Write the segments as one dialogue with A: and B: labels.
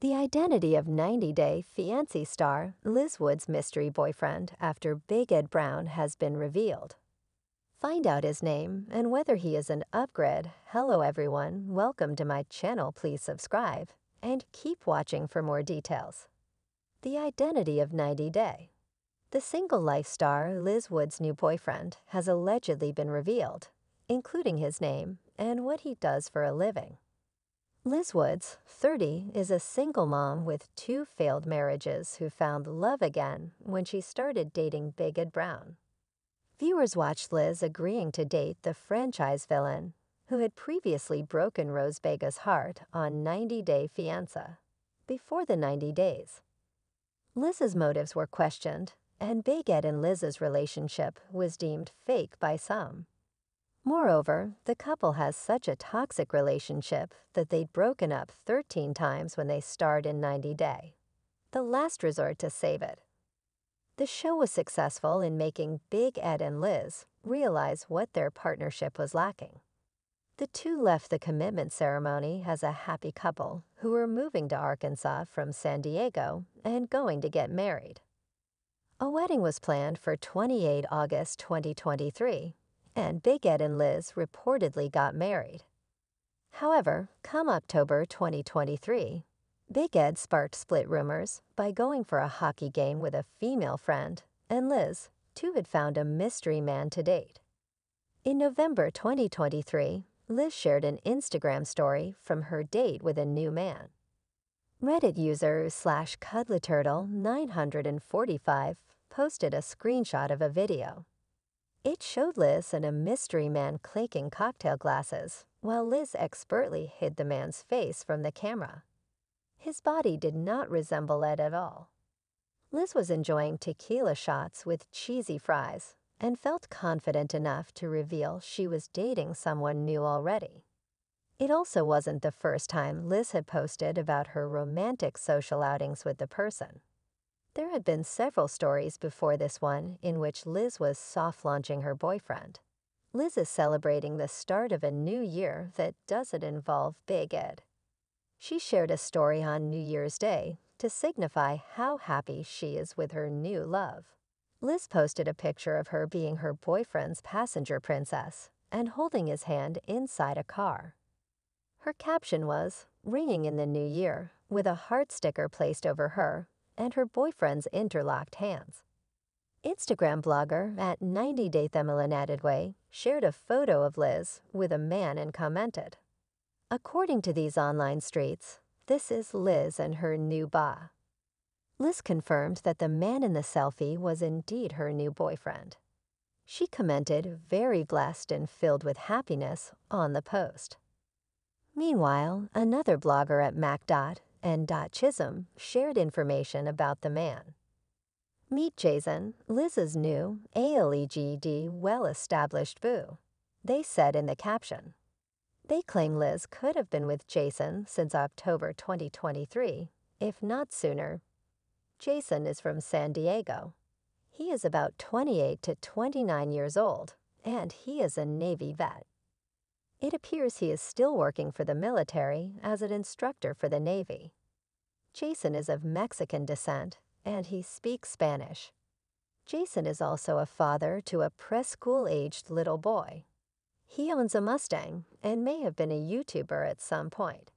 A: The identity of 90 Day Fiancé star Liz Wood's mystery boyfriend after Big Ed Brown has been revealed. Find out his name and whether he is an upgrade. Hello everyone, welcome to my channel. Please subscribe and keep watching for more details. The identity of 90 Day. The single life star Liz Wood's new boyfriend has allegedly been revealed, including his name and what he does for a living. Liz Woods, 30, is a single mom with two failed marriages who found love again when she started dating Big Ed Brown. Viewers watched Liz agreeing to date the franchise villain, who had previously broken Rose Vega's heart on 90 Day Fiancé, before the 90 days. Liz's motives were questioned, and Big Ed and Liz's relationship was deemed fake by some. Moreover, the couple has such a toxic relationship that they'd broken up 13 times when they starred in 90 Day, the last resort to save it. The show was successful in making Big Ed and Liz realize what their partnership was lacking. The two left the commitment ceremony as a happy couple who were moving to Arkansas from San Diego and going to get married. A wedding was planned for 28 August 2023 and Big Ed and Liz reportedly got married. However, come October 2023, Big Ed sparked split rumors by going for a hockey game with a female friend, and Liz, too, had found a mystery man to date. In November 2023, Liz shared an Instagram story from her date with a new man. Reddit user slash cuddleturtle 945 posted a screenshot of a video. It showed Liz and a mystery man clinking cocktail glasses, while Liz expertly hid the man's face from the camera. His body did not resemble Ed at all. Liz was enjoying tequila shots with cheesy fries and felt confident enough to reveal she was dating someone new already. It also wasn't the first time Liz had posted about her romantic social outings with the person. There had been several stories before this one in which Liz was soft launching her boyfriend. Liz is celebrating the start of a new year that doesn't involve Big Ed. She shared a story on New Year's Day to signify how happy she is with her new love. Liz posted a picture of her being her boyfriend's passenger princess and holding his hand inside a car. Her caption was, ringing in the new year, with a heart sticker placed over her and her boyfriend's interlocked hands. Instagram blogger at 90 Day Themilinatedway Way shared a photo of Liz with a man and commented, According to these online streets, this is Liz and her new ba. Liz confirmed that the man in the selfie was indeed her new boyfriend. She commented, very blessed and filled with happiness, on the post. Meanwhile, another blogger at MacDot and Dot Chisholm shared information about the man. Meet Jason, Liz's new ALEGD well-established boo, they said in the caption. They claim Liz could have been with Jason since October 2023, if not sooner. Jason is from San Diego. He is about 28 to 29 years old, and he is a Navy vet. It appears he is still working for the military as an instructor for the Navy. Jason is of Mexican descent, and he speaks Spanish. Jason is also a father to a preschool-aged little boy. He owns a Mustang and may have been a YouTuber at some point.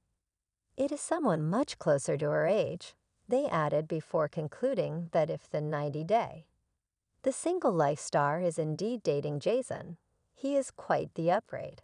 A: It is someone much closer to her age, they added before concluding that if the 90 day. The single life star is indeed dating Jason. He is quite the upgrade.